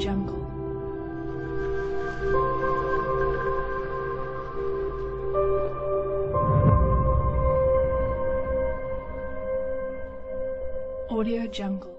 Jungle. Audio Jungle.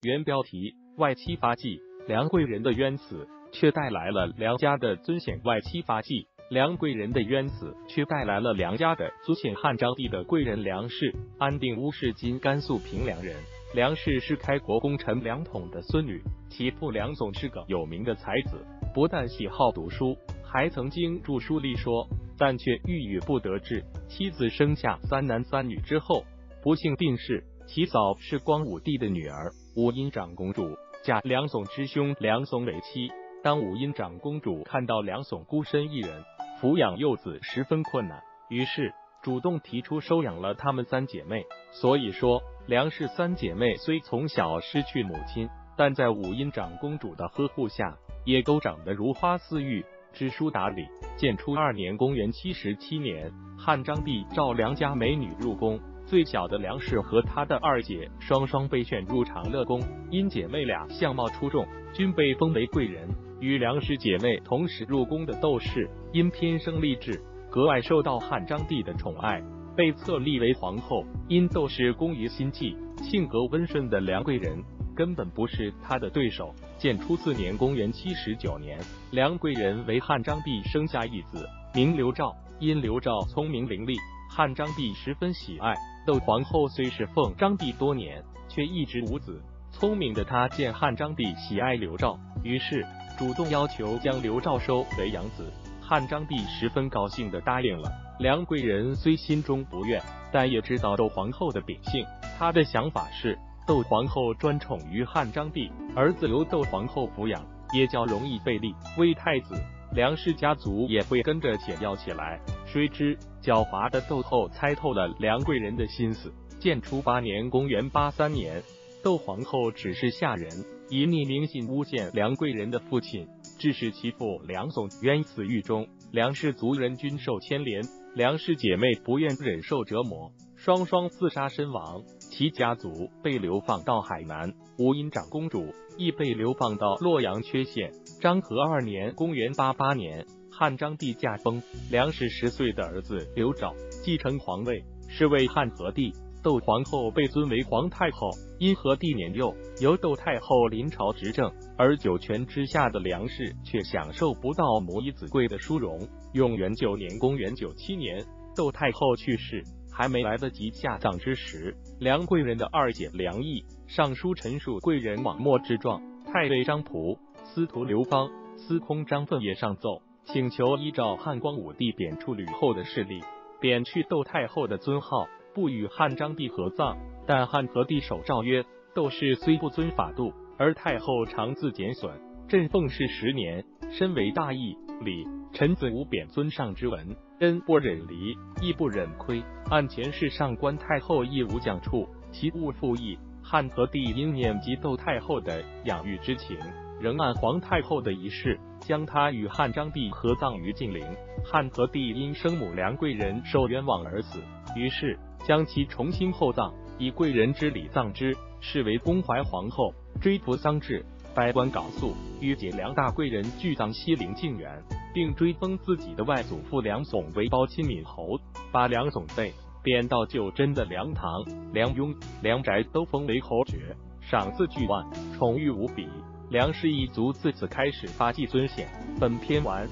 原标题：外戚发迹，梁贵人的冤死，却带来了梁家的尊显。外戚发迹，梁贵人的冤死，却带来了梁家的尊显。汉章帝的贵人梁氏，安定乌氏，今甘肃平凉人。梁氏是开国功臣梁统的孙女，其父梁总是个有名的才子，不但喜好读书，还曾经著书立说，但却郁郁不得志。妻子生下三男三女之后，不幸病逝。其嫂是光武帝的女儿武英长公主，嫁梁悚之兄梁松为妻。当武英长公主看到梁悚孤身一人，抚养幼子十分困难，于是主动提出收养了她们三姐妹。所以说，梁氏三姐妹虽从小失去母亲，但在武英长公主的呵护下，也都长得如花似玉，知书达理。建初二年（公元七十七年），汉章帝召梁家美女入宫。最小的梁氏和她的二姐双双被选入长乐宫，因姐妹俩相貌出众，均被封为贵人。与梁氏姐妹同时入宫的窦氏，因天生丽质，格外受到汉章帝的宠爱，被册立为皇后。因窦氏工于心计，性格温顺的梁贵人根本不是她的对手。建初四年（公元七十九年），梁贵人为汉章帝生下一子，名刘肇。因刘肇聪明伶俐，汉章帝十分喜爱。窦皇后虽是奉章帝多年，却一直无子。聪明的她见汉章帝喜爱刘肇，于是主动要求将刘肇收为养子。汉章帝十分高兴的答应了。梁贵人虽心中不愿，但也知道窦皇后的秉性。她的想法是，窦皇后专宠于汉章帝，儿子由窦皇后抚养，也较容易被立为太子，梁氏家族也会跟着显耀起来。谁知狡猾的窦后猜透了梁贵人的心思。建初八年（公元八三年），窦皇后指示下人以匿名信诬陷梁贵人的父亲，致使其父梁悚冤死狱中。梁氏族人均受牵连，梁氏姐妹不愿忍受折磨，双双自杀身亡。其家族被流放到海南。吴英长公主亦被流放到洛阳缺县。章和二年（公元八八年）。汉章帝驾崩，梁氏十岁的儿子刘昭继承皇位，是为汉和帝。窦皇后被尊为皇太后，因和帝年幼，由窦太后临朝执政。而九泉之下的梁氏却享受不到母以子贵的殊荣。永元九年（公元九七年），窦太后去世，还没来得及下葬之时，梁贵人的二姐梁毅上书陈述贵人往没之状。太尉张仆、司徒刘芳、司空张奋也上奏。请求依照汉光武帝贬黜吕后的势力，贬去窦太后的尊号，不与汉章帝合葬。但汉和帝守诏曰：窦氏虽不遵法度，而太后常自减损。朕奉侍十年，身为大义礼，臣子无贬尊上之文，恩不忍离，义不忍亏。按前世上官太后亦无讲处，其勿复议。汉和帝因念及窦太后的养育之情，仍按皇太后的仪式。将她与汉章帝合葬于晋陵。汉和帝因生母梁贵人受冤枉而死，于是将其重新厚葬，以贵人之礼葬之，视为恭怀皇后。追扶丧制，百官缟素，欲解梁大贵人俱葬西陵靖远，并追封自己的外祖父梁悚为包亲敏侯，把梁悚被贬到旧真的梁唐、梁雍、梁翟都封为侯爵，赏赐巨万，宠誉无比。梁氏一族自此开始发迹尊显。本篇完。